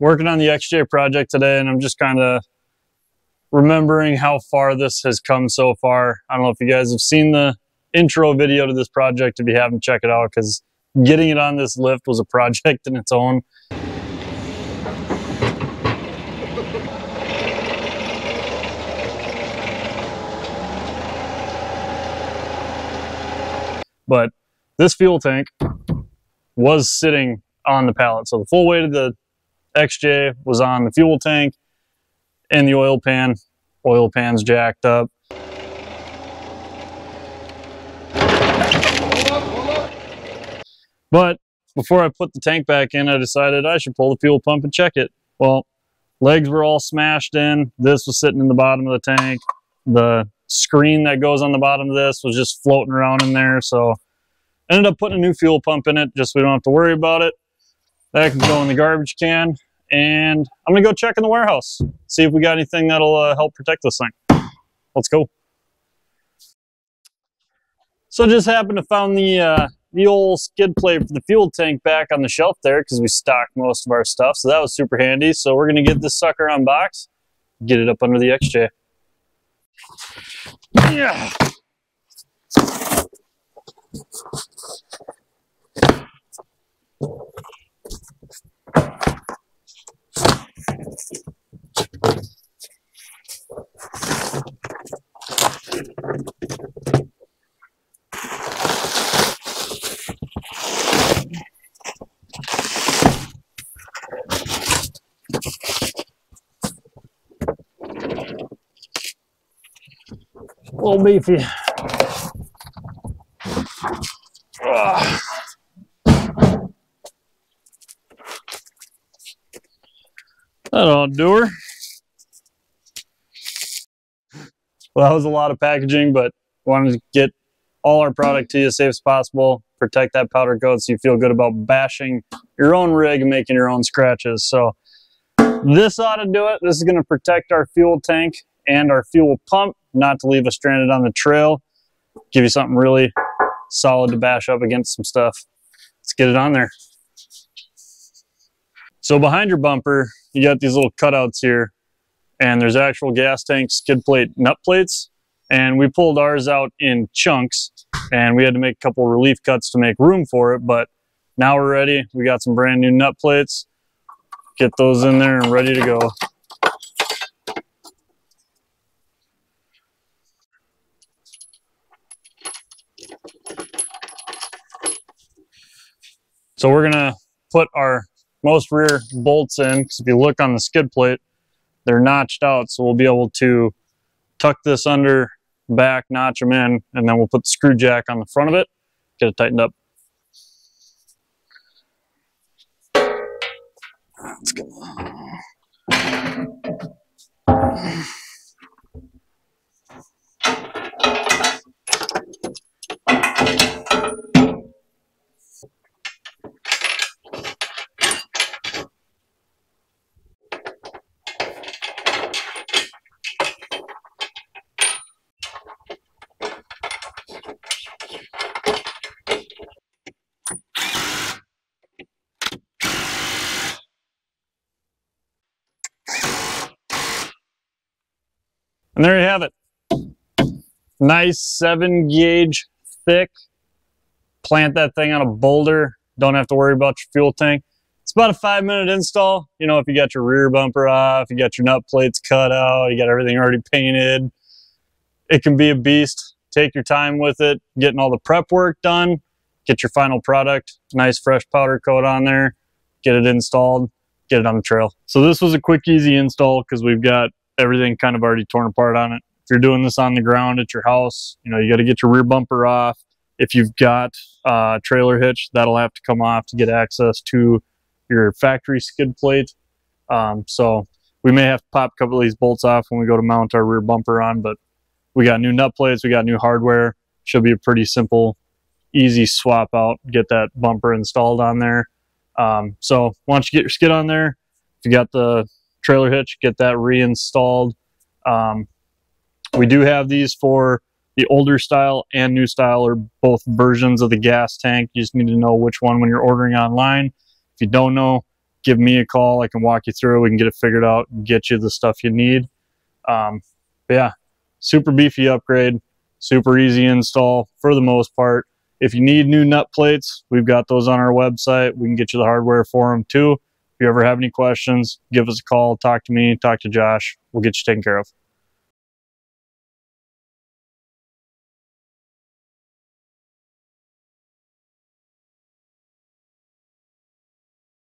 working on the XJ project today and I'm just kind of remembering how far this has come so far. I don't know if you guys have seen the intro video to this project. If you haven't, check it out because getting it on this lift was a project in its own. But this fuel tank was sitting on the pallet. So the full weight of the XJ was on the fuel tank and the oil pan. Oil pan's jacked up. But before I put the tank back in, I decided I should pull the fuel pump and check it. Well, legs were all smashed in. This was sitting in the bottom of the tank. The screen that goes on the bottom of this was just floating around in there. So ended up putting a new fuel pump in it just so we don't have to worry about it. That can go in the garbage can. And I'm to go check in the warehouse, see if we got anything that'll uh, help protect this thing. Let's go. So I just happened to found the uh, the old skid plate for the fuel tank back on the shelf there because we stocked most of our stuff. So that was super handy. So we're to get this sucker unboxed, get it up under the XJ. Yeah. Little beefy. Ugh. That'll do her. Well, that was a lot of packaging, but wanted to get all our product to you as safe as possible, protect that powder coat so you feel good about bashing your own rig and making your own scratches. So this ought to do it. This is going to protect our fuel tank and our fuel pump, not to leave us stranded on the trail. Give you something really solid to bash up against some stuff. Let's get it on there. So behind your bumper, you got these little cutouts here and there's actual gas tank skid plate nut plates. And we pulled ours out in chunks and we had to make a couple relief cuts to make room for it. But now we're ready. We got some brand new nut plates. Get those in there and ready to go. So we're gonna put our most rear bolts in because if you look on the skid plate, they're notched out. So we'll be able to tuck this under back, notch them in, and then we'll put the screw jack on the front of it, get it tightened up. Let's go. And there you have it. Nice seven gauge thick. Plant that thing on a boulder. Don't have to worry about your fuel tank. It's about a five minute install. You know, if you got your rear bumper off, you got your nut plates cut out, you got everything already painted. It can be a beast. Take your time with it, getting all the prep work done, get your final product, nice fresh powder coat on there, get it installed, get it on the trail. So this was a quick, easy install because we've got everything kind of already torn apart on it. If you're doing this on the ground at your house, you know, you got to get your rear bumper off. If you've got a trailer hitch, that'll have to come off to get access to your factory skid plate. Um, so we may have to pop a couple of these bolts off when we go to mount our rear bumper on, but we got new nut plates, we got new hardware. Should be a pretty simple, easy swap out, get that bumper installed on there. Um, so once you get your skid on there, if you got the trailer hitch, get that reinstalled. Um, we do have these for the older style and new style or both versions of the gas tank. You just need to know which one when you're ordering online. If you don't know, give me a call. I can walk you through. We can get it figured out, get you the stuff you need. Um, yeah, super beefy upgrade, super easy install for the most part. If you need new nut plates, we've got those on our website. We can get you the hardware for them too. If you ever have any questions, give us a call, talk to me, talk to Josh. We'll get you taken care of.